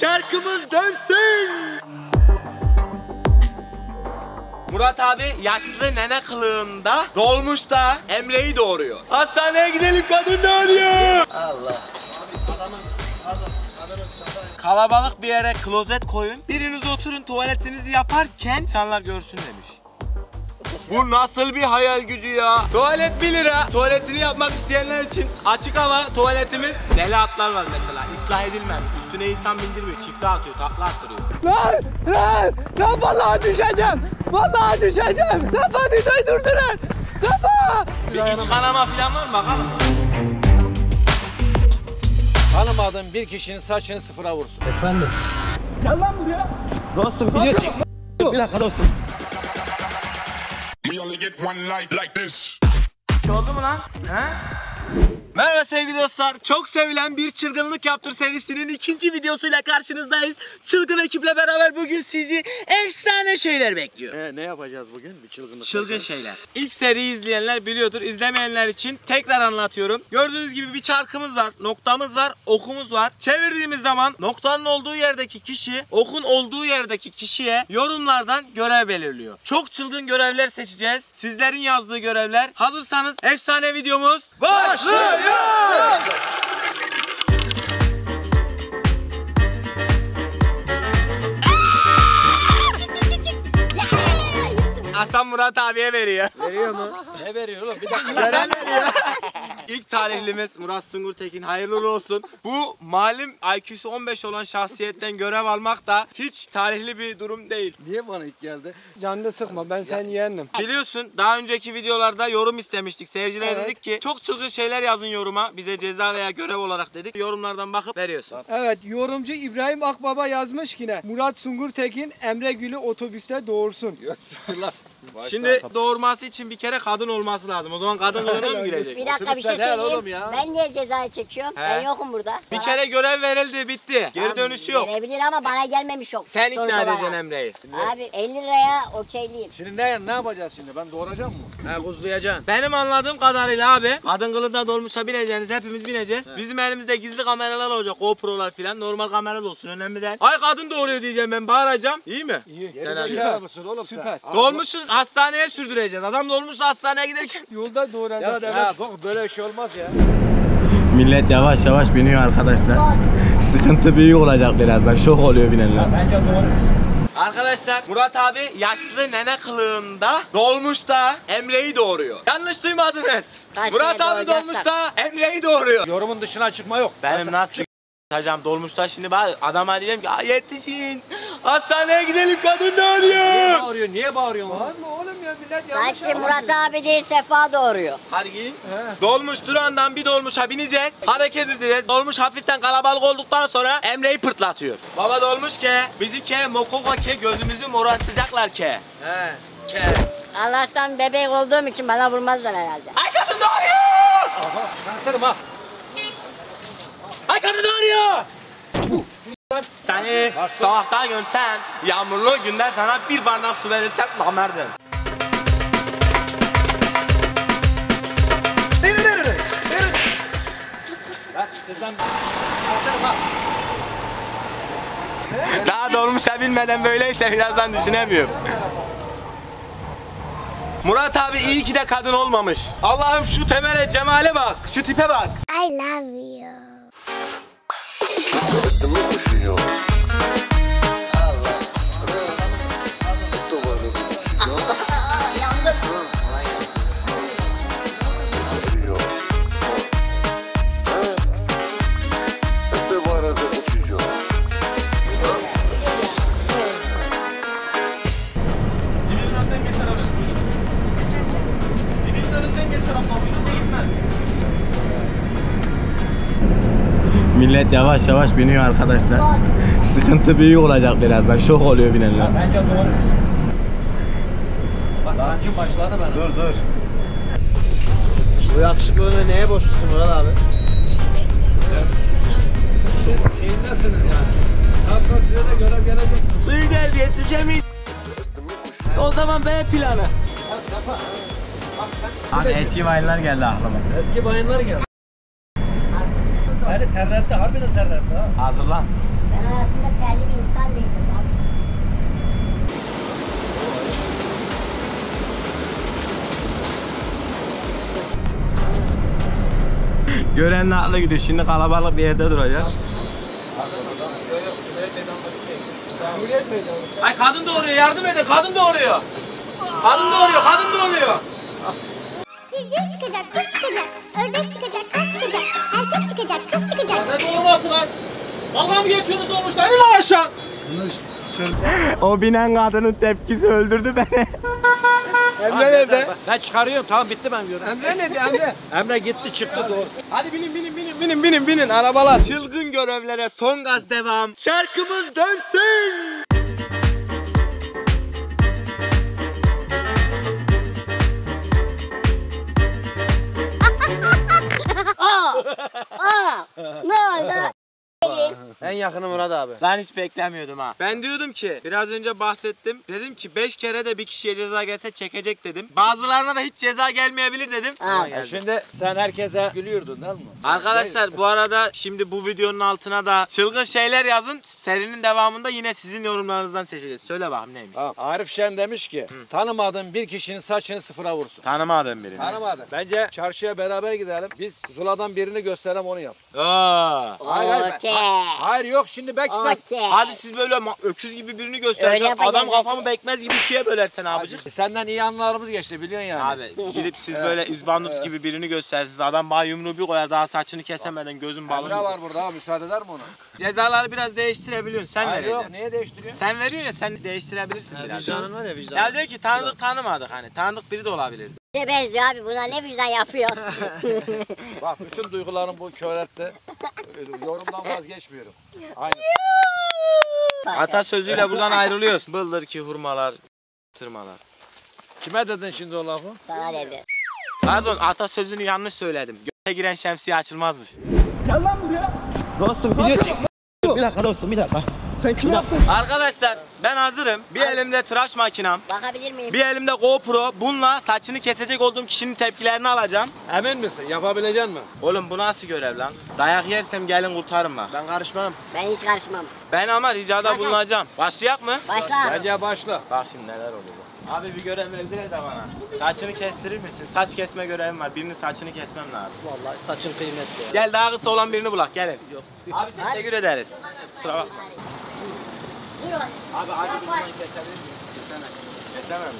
Şarkımız dönsün. Murat abi yaşlı nene kılığında dolmuşta Emre'yi doğuruyor. Hastaneye gidelim kadın doğuruyor. Allah. Kalabalık bir yere klozet koyun. Biriniz oturun tuvaletinizi yaparken insanlar görsün demiş. Bu nasıl bir hayal gücü ya? Tuvalet 1 lira. Tuvaletini yapmak isteyenler için açık hava tuvaletimiz. Deli atlar var mesela. İslah edilmemiş. Üstüne insan bindirmiyor. Çifte atıyor. Takla attırıyor. Lan lan lan vallahi düşeceğim. Vallahi düşeceğim. Safa videoyu durdurar. Safa. Bir iç kanama falan var mı bakalım. Tanımadığın bir kişinin saçını sıfıra vursun. We only get one life like this. Şey oldu mu lan? He? Merhaba sevgili dostlar. Çok sevilen bir çılgınlık yaptır serisinin ikinci videosuyla karşınızdayız. Çılgın ekiple beraber bugün sizi efsane şeyler bekliyor. Ee, ne yapacağız bugün? Bir çılgınlık. Çılgın şeyler. İlk seriyi izleyenler biliyordur. İzlemeyenler için tekrar anlatıyorum. Gördüğünüz gibi bir çarkımız var, noktamız var, okumuz var. Çevirdiğimiz zaman noktanın olduğu yerdeki kişi, okun olduğu yerdeki kişiye yorumlardan görev belirliyor. Çok çılgın görevler seçeceğiz. Sizlerin yazdığı görevler. Hazırsanız efsane videomuz başlıyor. Hasan Murat abiye veriyor. Veriyor mu? ne veriyor oğlum? Bir dakika. İlk talihlimiz Murat Sungur Tekin hayırlı olsun. Bu malum IQ'su 15 olan şahsiyetten görev almak da hiç talihli bir durum değil. Niye bana ilk geldi? Canını sıkma ben seni yeğenim. Biliyorsun daha önceki videolarda yorum istemiştik. Seyircilere Evet. dedik ki çok çılgın şeyler yazın yoruma. Bize ceza veya görev olarak dedik. Yorumlardan bakıp veriyorsun. Evet yorumcu İbrahim Akbaba yazmış yine. Murat Sungur Tekin Emre Gül'ü otobüste doğursun. Göster Şimdi doğurması için bir kere kadın olması lazım. O zaman kadın kılığına mı girecek? Bir dakika bir şey helal söyleyeyim. ya. Ben niye cezayı çekiyorum? He. Ben yokum burada. Bir Bana- kere görev verildi bitti. Geri dönüşü yok. Verebilir ama bana gelmemiş yok. Sen Sonuç ikna olarak. edeceksin Emre'yi. Abi 50 liraya okeyliyim. Şimdi ne, ne yapacağız şimdi? Ben doğuracağım mı? He kuzlayacaksın. Benim anladığım kadarıyla abi kadın kılığında dolmuşa bineceğiniz hepimiz bineceğiz. Bizim elimizde gizli kameralar olacak GoPro'lar filan normal kameralar olsun önemli değil. Ay kadın doğuruyor diyeceğim ben bağıracağım. İyi mi? İyi. Sen hadi. Zekalı mısın oğlum Süper. sen? Hastaneye sürdüreceğiz. Adam dolmuşu hastaneye giderken. Yolda doğuracak. Ya, ya bak böyle bir şey olmaz ya. Millet yavaş yavaş biniyor arkadaşlar. Sıkıntı büyük olacak birazdan. Şok oluyor binenler. Bence doğru. Arkadaşlar Murat abi yaşlı nene kılığında dolmuşta Emre'yi doğuruyor. Yanlış duymadınız. Kaç Murat abi dolmuşta Emre'yi doğuruyor. Yorumun dışına çıkma yok. Benim nasıl Hocam dolmuşta şimdi ben adama diyeceğim ki "Ay yetişin hastaneye gidelim kadın Niye doğuruyor. bağırıyorsun? Niye bağırıyorsun? lan? Bağırma oğlum ya millet yanlış Sanki Murat abi değil Sefa doğuruyor. Hadi giyin. Dolmuş durağından bir dolmuşa bineceğiz. Hareket edeceğiz. Dolmuş hafiften kalabalık olduktan sonra Emre'yi pırtlatıyor. Baba dolmuş ke, bizi ke, mokoko ke, gözümüzü morartacaklar ke. He. Ke. Allah'tan bebek olduğum için bana vurmazlar herhalde. Ay kadın doğuruyor! Aha. Çıkartırım ha. Ay kadın! Seni sokakta görsem, yağmurlu günde sana bir bardak su verirsem namerdin. Bak sizden çıkartırım ha. Daha dolmuşa binmeden böyleyse birazdan düşünemiyorum. Murat abi iyi ki de kadın olmamış. Allah'ım şu temele cemale bak. Şu tipe bak. I love you. Millet yavaş yavaş biniyor arkadaşlar. Sıkıntı büyük olacak birazdan. Şok oluyor binenler. Bence doğru. Bak sancı başladı bana. Dur dur. Bu yakışıklılığına neye borçlusun Murat abi? Şeyindesiniz yani. Daha sonra size de görev gelecek. Suyu geldi yetişemeyiz. O zaman B planı. Abi eski bayınlar geldi aklıma. Eski bayanlar geldi beni terletti, harbiden terletti ha. Hazırlan. Ben hayatımda terli bir insan değilim. Gören nakla gidiyor. Şimdi kalabalık bir yerde duracağız. Ay kadın doğuruyor. Yardım edin. Kadın doğuruyor. Kadın doğuruyor. Kadın doğuruyor. Civciv çıkacak, kuş çıkacak, ördek çıkacak, kız çıkacak, erkek çıkacak, kız ne doğurması lan? Dalga mı geçiyorsunuz dolmuşlar? İn lan aşağı. O binen kadının tepkisi öldürdü beni. Emre nerede? Ben çıkarıyorum tamam bitti ben diyorum. Emre nerede Emre? Emre gitti çıktı doğru. Hadi binin binin binin binin binin binin arabalar. Çılgın görevlere son gaz devam. Şarkımız dönsün. Aa, ne oldu? En yakını Murat abi. Ben hiç beklemiyordum ha. Ben diyordum ki biraz önce bahsettim. Dedim ki 5 kere de bir kişiye ceza gelse çekecek dedim. Bazılarına da hiç ceza gelmeyebilir dedim. Aa, Ya şimdi sen herkese gülüyordun değil mi? Arkadaşlar bu arada şimdi bu videonun altına da çılgın şeyler yazın. Serinin devamında yine sizin yorumlarınızdan seçeceğiz. Söyle bakalım neymiş. Tamam. Arif Şen demiş ki tanımadığın bir kişinin saçını sıfıra vursun. Tanımadığım birini. Tanımadın. Bence çarşıya beraber gidelim. Biz Zula'dan birini gösterelim onu yap. Aa. Hayır hayır. Okey. Hayır yok şimdi belki sen... Okey. Hadi siz böyle öküz gibi birini Öyle göstersen adam kafamı bekmez gibi ikiye bölersen abicik. Senden iyi anılarımız geçti biliyorsun yani. Abi gidip siz böyle üzbandut gibi birini göstersiniz. Adam bana yumruğu bir koyar daha saçını kesemeden gözüm Emre bağlı. var burada abi müsaade eder mi ona? Cezaları biraz değiştirebiliyorsun sen Hayır yok vereceksin. niye değiştiriyorsun? Sen veriyorsun ya sen değiştirebilirsin biraz. Vicdanın var ya vicdanın. Ya diyor ki tanıdık tanımadık hani tanıdık biri de olabilir. Ne benziyor abi buna ne vicdan yapıyor. Bak bütün duygularım bu körette. Yorumdan vazgeçmiyorum. Aynen. Atasözüyle buradan ayrılıyoruz. Bıldır ki hurmalar, tırmalar. Kime dedin şimdi o lafı? Sana dedi. Pardon atasözünü yanlış söyledim. Göte giren şemsiye açılmazmış. Gel lan buraya. Dostum video çek. Bir dakika dostum bir dakika. Sen kim yaptın? Arkadaşlar ben hazırım. Bir elimde tıraş makinam. Bakabilir miyim? Bir elimde GoPro. Bununla saçını kesecek olduğum kişinin tepkilerini alacağım. Emin misin? Yapabilecek misin? Oğlum bu nasıl görev lan? Dayak yersem gelin kurtarın bak. Ben karışmam. Ben hiç karışmam. Ben ama ricada Bakın. bulunacağım. Başlayak mı? Başla. Bence başla. Bak şimdi neler oluyor. Abi bir görev verdiler de bana. Saçını kestirir misin? Saç kesme görevim var. Birinin saçını kesmem lazım. Vallahi saçın kıymetli. Gel daha kısa olan birini bulak gelin. Yok. Abi teşekkür ederiz. Kusura bakma. Abi acı bundan kesebilir miyim? Kesemezsin. Kesemem.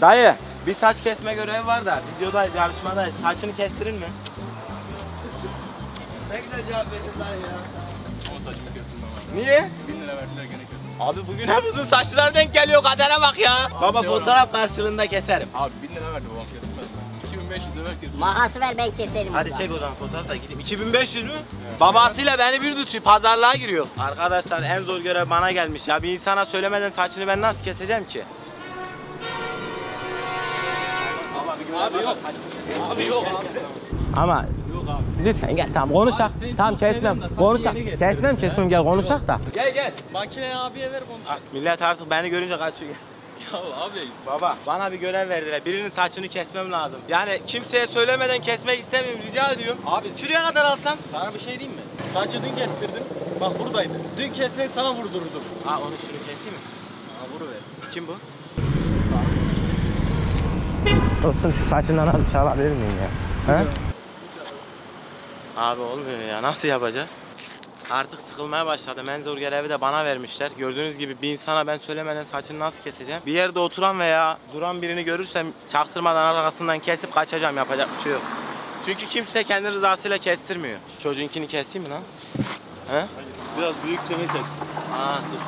Dayı bir saç kesme görevi var da videodayız yarışmadayız. Saçını kestirir mi? Ne güzel cevap verdin lan ya. Niye? Abi bugün hep uzun saçlar denk geliyor kadere bak ya. Baba fotoğraf karşılığında keserim. Abi 1000 lira verdi babam kesmez. 2500 lira ver kesin. Makası ver ben keserim. Hadi çek o zaman fotoğraf da gideyim. 2500 mü? Babasıyla beni bir tutuyor. Pazarlığa giriyor. Arkadaşlar en zor görev bana gelmiş ya. Bir insana söylemeden saçını ben nasıl keseceğim ki? Abi yok. Abi yok abi. Ama lütfen gel tamam konuşak. Tamam kesmem. Konuşak. Kesmem kesmem gel konuşak da. Gel gel. Makineyi abiye ver konuş. Millet artık beni görünce kaçıyor. Ya abi Baba bana bir görev verdiler. Birinin saçını kesmem lazım. Yani kimseye söylemeden kesmek istemiyorum. Rica ediyorum. Abi- şuraya kadar alsam. sana bir şey diyeyim mi? Saçı dün kestirdim. Bak buradaydı. Dün kessen sana vurdurdum. Ha onu şunu keseyim mi? Ha vuruver. Kim bu? Dostum şu saçından az çalabilir miyim ya? He? Abi olmuyor ya nasıl yapacağız? Artık sıkılmaya başladım. En zor görevi de bana vermişler. Gördüğünüz gibi bir insana ben söylemeden saçını nasıl keseceğim? Bir yerde oturan veya duran birini görürsem çaktırmadan arkasından kesip kaçacağım. Yapacak bir şey yok. Çünkü kimse kendi rızasıyla kestirmiyor. Çocuğunkini keseyim mi lan? He? Biraz büyük seni kes. Aa dur.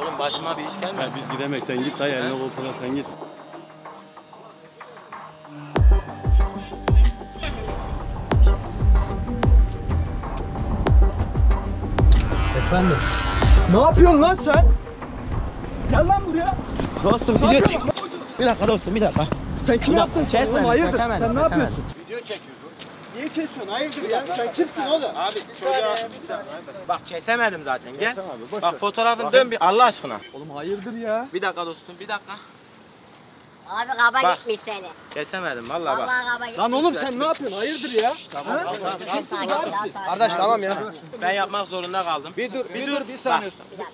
Oğlum başıma bir iş gelmesin. Biz gidemek sen git dayı eline He? koltuğuna sen git. Efendim. Ne yapıyorsun lan sen? Gel lan buraya. Dostum video çek. Bir dakika dostum bir dakika. Sen kim yaptın? Kesme, hayırdır? kesemedim, Sen ne yapıyorsun? Video çekiyorsun. Niye kesiyorsun? Hayırdır ya? Sen kimsin oğlum? Abi çocuğa Bak kesemedim zaten gel. Bak ver. fotoğrafını dön bir Allah aşkına. Oğlum hayırdır ya? Bir dakika dostum bir dakika. Abi kaba Bak. gitmiş seni. Kesemedim vallahi bak. Vallahi kaba gitmiş. Lan oğlum sen ne yapıyorsun? Hayırdır ya? Sakin, sakin, sakin. Kardeş tamam ya. Ben yapmak zorunda kaldım. Bir dur, bir, dur, bir saniye.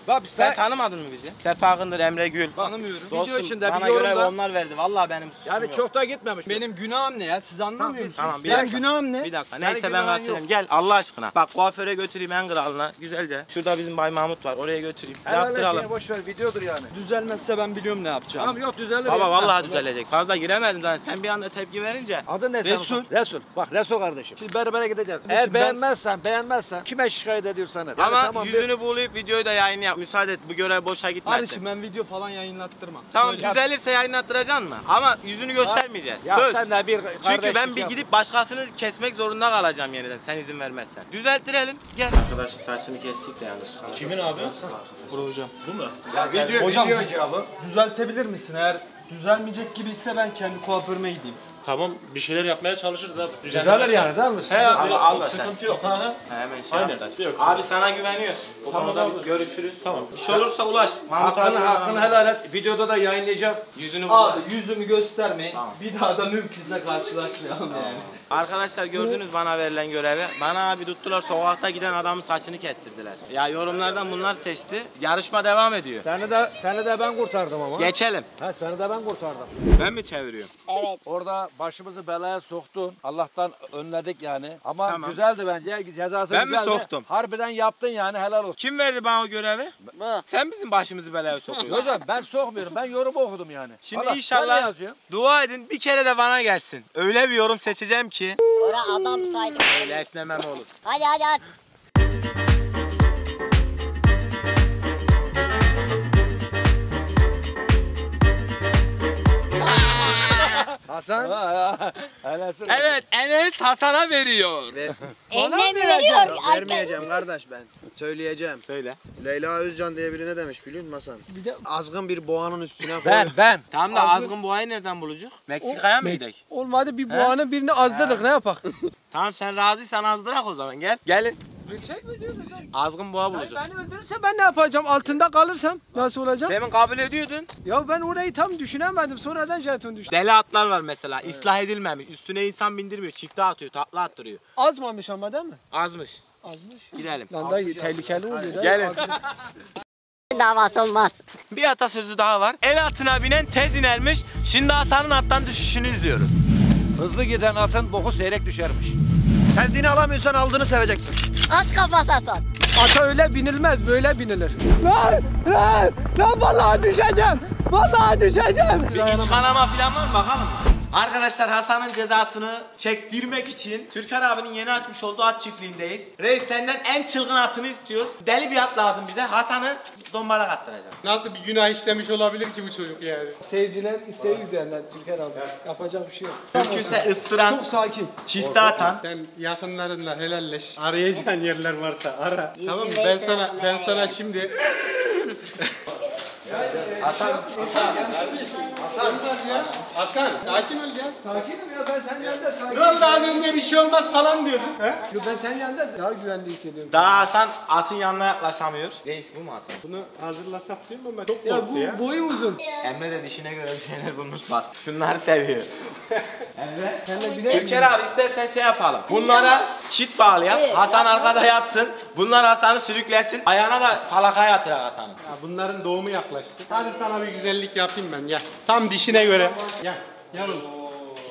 Bak Sen sen tanımadın mı bizi? Sefa Akındır, Emre Gül. tanımıyorum. Dostum, Video içinde bana bir yorumda onlar verdi. Vallahi benim suçum yani yok. çok da gitmemiş. Benim günahım ne ya? Siz anlamıyor musunuz? Tamam bir Benim dakika. günahım ne? Bir dakika. Neyse ben günahın karşılayayım. Gel Allah aşkına. Bak kuaföre götüreyim en kralına. Güzelce. Şurada bizim Bay Mahmut var. Oraya götüreyim. Helal Yaptıralım. boş ver videodur yani. Düzelmezse ben biliyorum ne yapacağım. Tamam yok düzelir. Baba vallahi düzelecek. Fazla giremedim zaten. Sen bir anda tepki verince. Adın ne Resul. senin? Resul. Bak Resul kardeşim. Şimdi berbere gideceğiz. Eğer beğenmezsen, beğenmezsen kime şikayet ediyorsan et. Yani Ama tamam, bir- yüzünü bulayıp videoyu da yayın yap. Müsaade et. Bu görev boşa gitmesin. Kardeşim ben video falan yayınlattırmam. Tamam Söyle. düzelirse yayınlattıracaksın mı? Ama yüzünü göstermeyeceğiz. Ya Söz. sen de bir Çünkü ben bir yap. gidip başkasını kesmek zorunda kalacağım yeniden sen izin vermezsen. Düzelttirelim. Gel. Arkadaşın saçını kestik de yanlışlıkla. Kimin abi? hocam. Bu mu? Video, hocam video cevabı. Düzeltebilir misin? Eğer düzelmeyecek gibiyse ben kendi kuaförüme gideyim. Tamam bir şeyler yapmaya çalışırız abi. Düzelir yani değil mi? He abi Al- al da sen. sıkıntı yok. Ha, ha. Hemen şey Aynen. Yok. Abi sana güveniyoruz. O Tamam, konuda abi. görüşürüz. Tamam. Bir şey olursa ulaş. Mahmut Hakkını, hakkını helal et. Videoda da yayınlayacağız. Yüzünü bul. Abi yüzümü göstermeyin. Bir daha da mümkünse karşılaşmayalım yani. Arkadaşlar gördünüz bana verilen görevi. Bana abi tuttular sokakta giden adamın saçını kestirdiler. Ya yorumlardan bunlar seçti. Yarışma devam ediyor. Seni de seni de ben kurtardım ama. Geçelim. Ha seni de ben kurtardım. Ben mi çeviriyorum? Evet. Orada başımızı belaya soktun. Allah'tan önledik yani. Ama Tamam. güzeldi bence. Cezası Ben mi güzeldi. soktum? Harbiden yaptın yani helal olsun. Kim verdi bana o görevi? Bu. Sen bizim başımızı belaya sokuyorsun. Hocam ben sokmuyorum. Ben yorum okudum yani. Şimdi ben ne inşallah yazıyorum? dua edin bir kere de bana gelsin. Öyle bir yorum seçeceğim ki. Ora adam saydım. Öyle esnemem olur. Hadi hadi hadi. Hasan. Ha, ha, Helalsin. Evet Enes Hasan'a veriyor. Mi veriyor? Vermeyeceğim kardeş ben. Söyleyeceğim. Söyle. Leyla Özcan diye biri ne demiş biliyor musun Hasan? Azgın bir boğanın üstüne koy. Ben ben. Tamam da azgın boğayı nereden bulacak? Meksika'ya mı gidelim? Olmadı bir boğanın birini azdırdık ne yapak? Tamam sen razıysan azdırak o zaman gel. Gelin. Şey mi diyorsun sen? Azgın boğa bulacak. Beni öldürürse ben ne yapacağım? Altında kalırsam nasıl olacak? Demin kabul ediyordun. Ya ben orayı tam düşünemedim. Sonradan jeton düştü. Deli atlar var mesela. ıslah edilmemiş. Üstüne insan bindirmiyor. Çifte atıyor. Takla attırıyor. Azmamış ama değil mi? Azmış. Azmış. Gidelim. Lan da tehlikeli oluyor. da. Gelin. Davası olmaz. Bir atasözü daha var. El atına binen tez inermiş. Şimdi Hasan'ın attan düşüşünü izliyoruz. Hızlı giden atın boku seyrek düşermiş. Sevdiğini alamıyorsan aldığını seveceksin. At kafası Hasan. Ata öyle binilmez böyle binilir. Lan lan lan vallahi düşeceğim. Vallahi düşeceğim. Bir iç kanama falan var mı bakalım. Arkadaşlar Hasan'ın cezasını çektirmek için Türker abinin yeni açmış olduğu at çiftliğindeyiz. Reis senden en çılgın atını istiyoruz. Deli bir at lazım bize. Hasan'ı dombala kattıracağım. Nasıl bir günah işlemiş olabilir ki bu çocuk yani? Seyirciler isteği üzerinden Türker abi. Yapacak bir şey yok. Mümkünse ısıran, Çok sakin. çifte atan. Sen yakınlarınla helalleş. Arayacağın yerler varsa ara. Tamam mı? Ben sana ben sana şimdi Hasan, Hasan ya. Hasan sakin ol ya. Sakinim ya ben senin yanında sakin. Ne oldu az önce bir şey olmaz falan diyordun. He? Yo, Ben senin yanında daha güvenli hissediyorum. Daha Hasan atın yanına yaklaşamıyor. Reis bu mu atın? Bunu hazırlasak diyorum ama çok Ya bu ya. boyu uzun. Emre de dişine göre bir şeyler bulmuş bak. Şunları seviyor. Sen de bile Türker abi istersen şey yapalım. Bunlara çit bağlayalım. Hasan arkada yatsın. Bunlar Hasan'ı sürüklesin. Ayağına da falakaya yatırak Hasan'ın. Ya Bunların doğumu yaklaştı. Hadi sana bir güzellik yapayım ben gel. Tam dişine göre. Gel. Gel oğlum.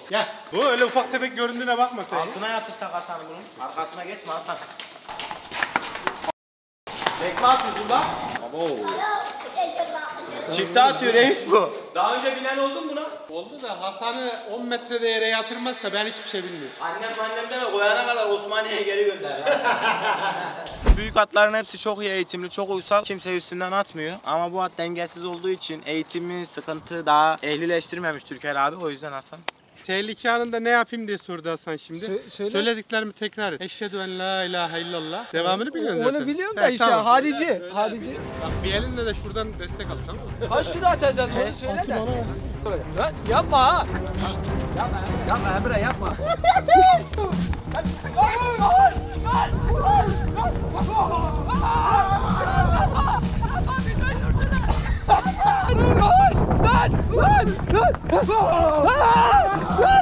Gel. Bu öyle ufak tefek göründüğüne bakma sen. Altına yatırsak Hasan'ı bunun. Arkasına geçme Hasan. Tekme atıyor bak. Çifte atıyor reis bu. Daha önce bilen oldu mu buna? Oldu da Hasan'ı 10 metrede yere yatırmazsa ben hiçbir şey bilmiyorum. Annem annem deme koyana kadar Osmaniye'ye geri gönder. Büyük atların hepsi çok iyi eğitimli, çok uysal. Kimse üstünden atmıyor. Ama bu at dengesiz olduğu için eğitimi, sıkıntı daha ehlileştirmemiş Türker abi. O yüzden Hasan. Tehlike anında ne yapayım diye sordu Hasan şimdi. Sö- söyle. Söylediklerimi tekrar et. Eşhedü en la ilahe illallah. Devamını biliyorsun zaten. Onu biliyorum da He, işte tamam. harici. Harici. Bak bir elinle de şuradan destek al tamam mı? Kaç tur atacağız onu söyle de. Lan yapma ha. Yapma Emre yapma. Lan Lan! Lan! Aa! Lan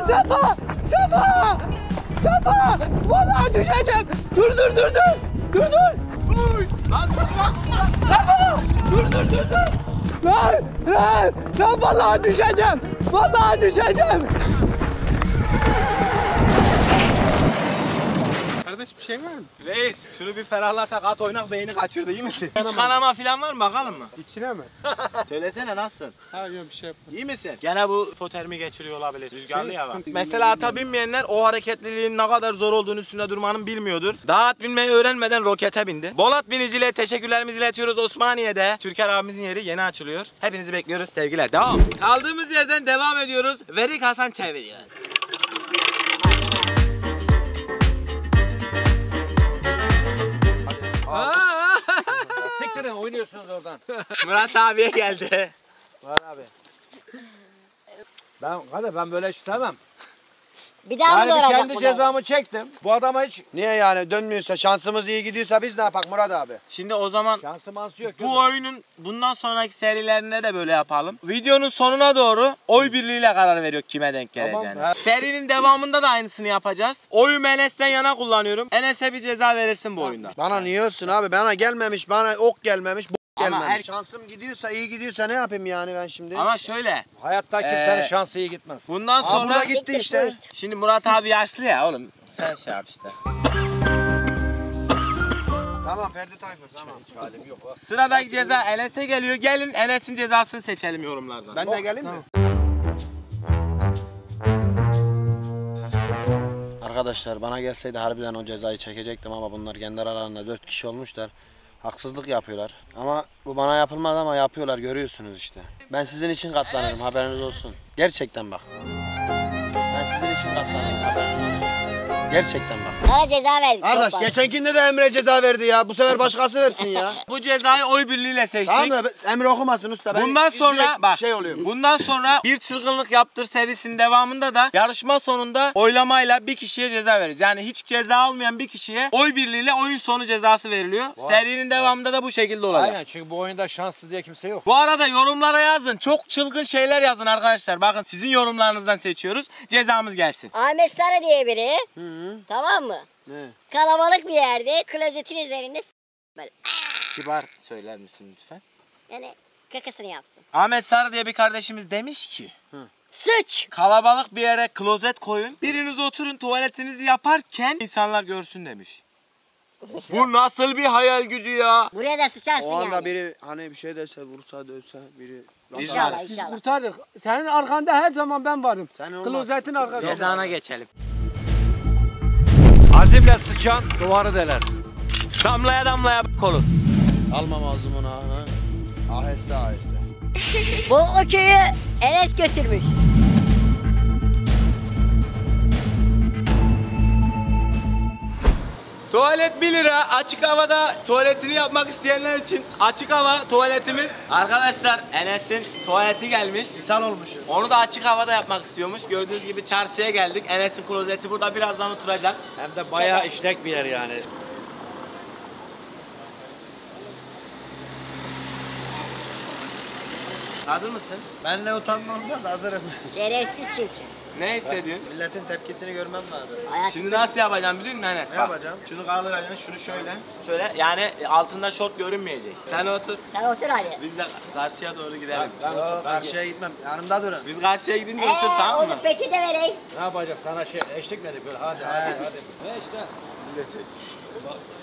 Sefa! Sefa! Sefa! Vallahi düşeceğim. Dur dur dur dur. Dur dur. Lan bırak. Sefa! Dur dur dur dur. Lan! Lan! Lan vallahi düşeceğim. Vallahi düşeceğim. Bir şey var mı? Reis şunu bir ferahlatak at oynak beyni kaçırdı iyi misin? İç kanama falan var mı bakalım mı? İçine mi? Söylesene nasılsın? Ha yok bir şey yapmadım. İyi misin? Gene bu hipotermi geçiriyor olabilir. Rüzgarlı ya bak. Mesela ata binmeyenler o hareketliliğin ne kadar zor olduğunu üstünde durmanın bilmiyordur. Daha at binmeyi öğrenmeden rokete bindi. Bolat biniciyle teşekkürlerimizi iletiyoruz Osmaniye'de. Türker abimizin yeri yeni açılıyor. Hepinizi bekliyoruz sevgiler. Devam. Kaldığımız yerden devam ediyoruz. Verik Hasan çeviriyor. Oynuyorsunuz oradan. Murat abiye geldi. Var abi. Ben hadi ben böyle iş istemem. Bir daha mı Yani bir doğrayacak kendi bunu? cezamı çektim. Bu adama hiç Niye yani dönmüyorsa şansımız iyi gidiyorsa biz ne yapak Murat abi? Şimdi o zaman şansı mansı yok. Bu oyunun bundan sonraki serilerine de böyle yapalım. Videonun sonuna doğru oy birliğiyle karar veriyor kime denk geleceğini. ha. Serinin devamında da aynısını yapacağız. Oyu Enes'ten yana kullanıyorum. Enes'e bir ceza verilsin bu oyunda. Bana niye olsun abi? Bana gelmemiş, bana ok gelmemiş, Ama her- Şansım gidiyorsa, iyi gidiyorsa ne yapayım yani ben şimdi? Ama şöyle Hayatta kimsenin Ee, şansı iyi gitmez. bundan Aa, sonra burada gitti işte. şimdi Murat abi yaşlı ya oğlum. Sen şey yap işte. Tamam Ferdi Tayfur tamam. Yok. Sıradaki ceza Enes'e geliyor. Gelin Enes'in cezasını seçelim yorumlardan. Ben de geleyim mi? Arkadaşlar bana gelseydi harbiden o cezayı çekecektim ama bunlar kendi aralarında 4 kişi olmuşlar. Haksızlık yapıyorlar. Ama bu bana yapılmaz ama yapıyorlar görüyorsunuz işte. Ben sizin için katlanırım haberiniz olsun. Gerçekten bak. Ben sizin için katlanırım haberiniz olsun. Gerçekten bak. Sana ceza. Kardeş Topal. geçenkinde de Emre ceza verdi ya. Bu sefer başkası versin ya. Bu cezayı oy birliğiyle seçtik. tamam da Emre okumasın usta. Ben Bundan sonra bak şey oluyorum. bundan sonra bir çılgınlık yaptır serisinin devamında da yarışma sonunda oylamayla bir kişiye ceza veririz. Yani hiç ceza almayan bir kişiye oy birliğiyle oyun sonu cezası veriliyor. Serinin devamında da bu şekilde olacak. Aynen çünkü bu oyunda şanslı diye kimse yok. Bu arada yorumlara yazın. Çok çılgın şeyler yazın arkadaşlar. Bakın sizin yorumlarınızdan seçiyoruz. Cezamız gelsin. Ahmet Sarı diye biri. Tamam mı? Ne? Kalabalık bir yerde klozetin üzerinde böyle Kibar söyler misin lütfen? yani kakasını yapsın. Ahmet Sarı diye bir kardeşimiz demiş ki Sıç! kalabalık bir yere klozet koyun. Biriniz oturun tuvaletinizi yaparken insanlar görsün demiş. Bu nasıl bir hayal gücü ya? Buraya da sıçarsın O anda yani. biri hani bir şey dese vursa dövse biri. İnşallah Biz inşallah. kurtarırız. Senin arkanda her zaman ben varım. Sen. Klozetin arkasında. Cezana geçelim. Azimle sıçan duvarı deler. Damlaya damlaya kolun. Almam ağzımın ağını. Aheste aheste. Bu o köyü Enes götürmüş. Tuvalet 1 lira. Açık havada tuvaletini yapmak isteyenler için açık hava tuvaletimiz. Arkadaşlar Enes'in tuvaleti gelmiş. Misal olmuş. Onu da açık havada yapmak istiyormuş. Gördüğünüz gibi çarşıya geldik. Enes'in klozeti burada birazdan oturacak. Hem de bayağı işlek bir yer yani. Hazır mısın? Benle utanma olmaz hazırım. Şerefsiz çünkü. Ne hissediyorsun? Milletin tepkisini görmem lazım. Şimdi nasıl yapacağım biliyor musun Enes? Ne Bak, yapacağım? Şunu kaldıracaksın, şunu şöyle. Şöyle yani altında şort görünmeyecek. Sen otur. sen otur hadi. Biz de karşıya doğru gidelim. Yok karşıya gitmem. Yanımda durun. Biz karşıya gidince Ee, otur tamam mı? onu peti de vereyim. Ne yapacak sana şey eşlik mi edip böyle hadi hadi hadi. Ne işte.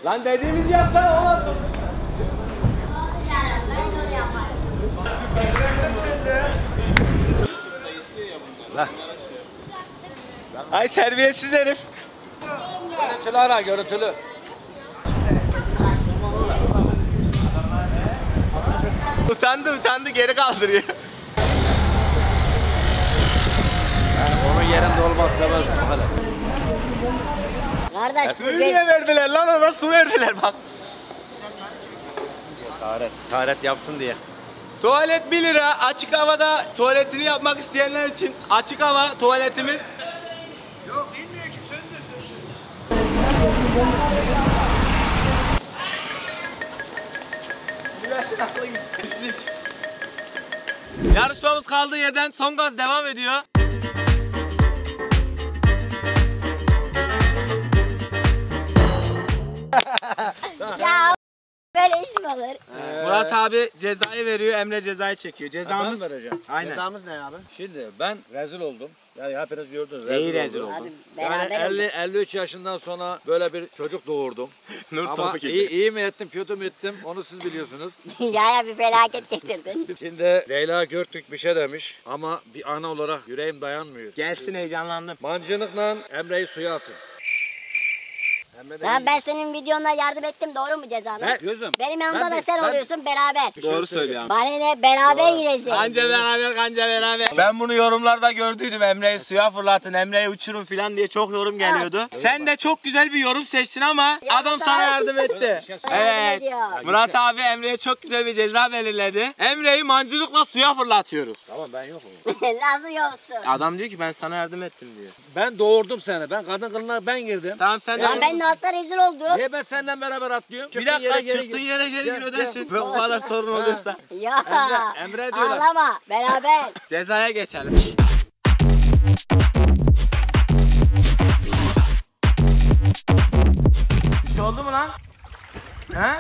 Lan dediğimizi yapsana ona sor. Ben de onu yaparım. Ay terbiyesiz herif. Görüntülü ara görüntülü. Utandı utandı geri kaldırıyor. Onun yerinde olmaz demez. Hadi. Kardeş bu Suyu niye verdiler lan ona su verdiler bak. Taharet. Taharet yapsın diye. Tuvalet 1 lira açık havada tuvaletini yapmak isteyenler için açık hava tuvaletimiz. Yok inmiyor ki söndürsün. Yarışmamız Videomuz kaldığı yerden son gaz devam ediyor. Ya böyle iş mi olur? Murat abi cezayı veriyor, Emre cezayı çekiyor. Ben Cezamız vereceğim. aynen. Cezamız ne abi? Şimdi ben rezil oldum. Yani hepiniz gördünüz. İyi rezil oldum. Hadi Yani beraber 50 53 yaşından sonra böyle bir çocuk doğurdum. Nur Ama iyi, iyi mi ettim, kötü mü ettim onu siz biliyorsunuz. ya ya bir felaket getirdin. Şimdi Leyla Görtük bir şey demiş ama bir ana olarak yüreğim dayanmıyor. Gelsin heyecanlandım. Mancınıkla Emre'yi suya atın. İyi. ben senin videonda yardım ettim doğru mu cezamı? Ben gözüm. Benim yanımda Ben da sen ben- oluyorsun beraber. Doğru söylüyor. Bana ne beraber gireceğiz. Anca beraber kanca beraber. Ben bunu yorumlarda gördüydüm Emre'yi suya fırlatın, Emre'yi uçurun filan diye çok yorum geliyordu. Sen de çok güzel bir yorum seçtin ama adam sana yardım etti. Evet. ediyor. Murat abi Emre'ye çok güzel bir ceza belirledi. Emre'yi mancınıkla suya fırlatıyoruz. Tamam ben yokum. Nasıl yoksun? Adam diyor ki ben sana yardım ettim diyor. Ben doğurdum seni. Ben kadın kılına ben girdim. Tamam sen de ben de altta rezil oldum. Niye ben seninle beraber atlıyorum? bir dakika çıktığın yere geri gir ödersin. Bu kadar sorun oluyorsa. Ya. Emre- Emre diyorlar. Ağlama beraber. Cezaya geçelim. Bir şey oldu mu lan? He?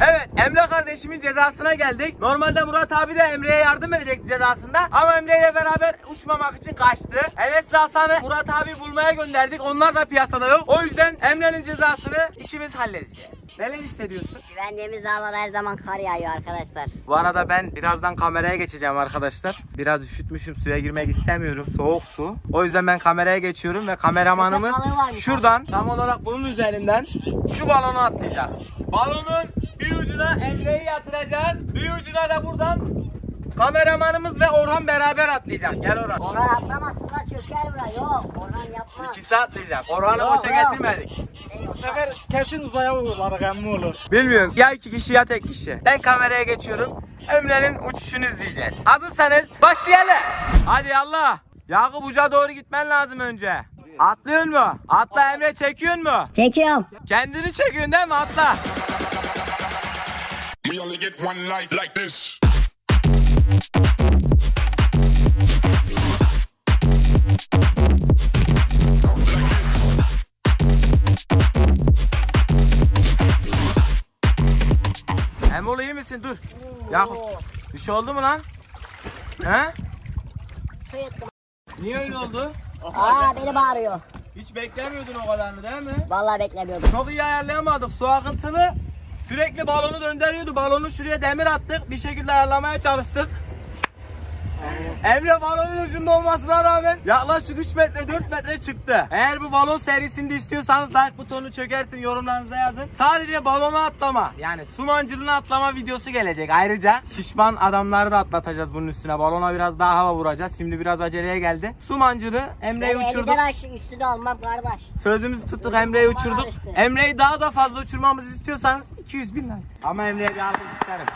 Evet Emre kardeşimin cezasına geldik. Normalde Murat abi de Emre'ye yardım edecek cezasında. Ama Emre ile beraber uçmamak için kaçtı. Enes'le Hasan'ı Murat abi bulmaya gönderdik. Onlar da piyasada yok. O yüzden Emre'nin cezasını ikimiz halledeceğiz. Neler hissediyorsun? Güvendiğimiz dağlar her zaman kar yağıyor arkadaşlar. Bu arada ben birazdan kameraya geçeceğim arkadaşlar. Biraz üşütmüşüm suya girmek istemiyorum. Soğuk su. O yüzden ben kameraya geçiyorum ve kameramanımız şuradan tam olarak bunun üzerinden şu balonu atlayacak. Balonun bir ucuna Emre'yi yatıracağız. Bir ucuna da buradan kameramanımız ve Orhan beraber atlayacak. Gel Orhan. Orhan atlamazsın lan çöker bura. Yok Orhan yapma. İkisi atlayacak. Orhan'ı boşa getirmedik. Bu sefer kesin uzaya vururlar emmi olur. Bilmiyorum. Ya iki kişi ya tek kişi. Ben kameraya geçiyorum. Emre'nin uçuşunu izleyeceğiz. Hazırsanız başlayalım. Hadi Allah. Yakup Uca doğru gitmen lazım önce. Atlıyor mu? Atla Emre çekiyor mu? Çekiyorum. Kendini çekiyorsun değil mi? Atla. We only get one life like this. Emol iyi misin? Dur. Yakup. Bir şey oldu mu lan? He? Niye öyle oldu? Aa beni bağırıyor. Hiç beklemiyordun o kadarını değil mi? Vallahi beklemiyordum. Çok iyi ayarlayamadık. Su akıntılı. Sürekli balonu döndürüyordu. Balonu şuraya demir attık. Bir şekilde ayarlamaya çalıştık. Emre balonun ucunda olmasına rağmen yaklaşık 3 metre 4 metre çıktı. Eğer bu balon serisini de istiyorsanız like butonunu çökertin yorumlarınıza yazın. Sadece balonu atlama yani su mancınını atlama videosu gelecek. Ayrıca şişman adamları da atlatacağız bunun üstüne. Balona biraz daha hava vuracağız. Şimdi biraz aceleye geldi. Su mancını Emre'yi Ben uçurduk. aşağı üstünü almam kardeş. Sözümüzü tuttuk Emre'yi uçurduk. Emre'yi daha da fazla uçurmamızı istiyorsanız 200 bin like. Ama Emre'ye bir alkış isterim.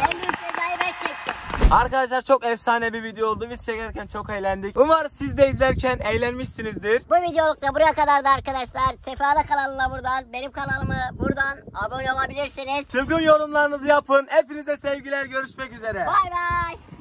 En büyük cezayı ben çektim. Arkadaşlar çok efsane bir video oldu. Biz çekerken çok eğlendik. Umarım siz de izlerken eğlenmişsinizdir. Bu videoluk da buraya kadardı arkadaşlar. Sefada kanalına buradan, benim kanalıma buradan abone olabilirsiniz. Çılgın yorumlarınızı yapın. Hepinize sevgiler. Görüşmek üzere. Bay bay.